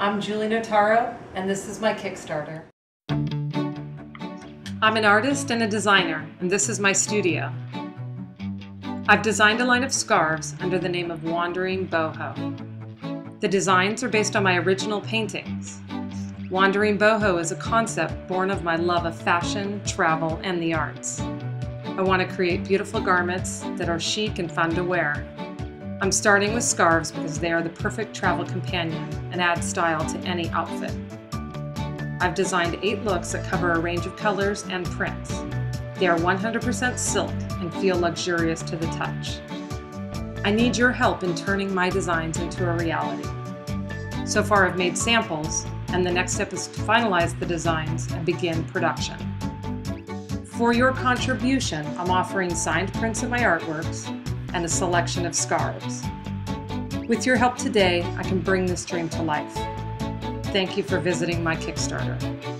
I'm Julie Notaro, and this is my Kickstarter. I'm an artist and a designer, and this is my studio. I've designed a line of scarves under the name of Wandering Boho. The designs are based on my original paintings. Wandering Boho is a concept born of my love of fashion, travel, and the arts. I want to create beautiful garments that are chic and fun to wear. I'm starting with scarves because they are the perfect travel companion and add style to any outfit. I've designed eight looks that cover a range of colors and prints. They are 100% silk and feel luxurious to the touch. I need your help in turning my designs into a reality. So far I've made samples, and the next step is to finalize the designs and begin production. For your contribution, I'm offering signed prints of my artworks and a selection of scarves. With your help today, I can bring this dream to life. Thank you for visiting my Kickstarter.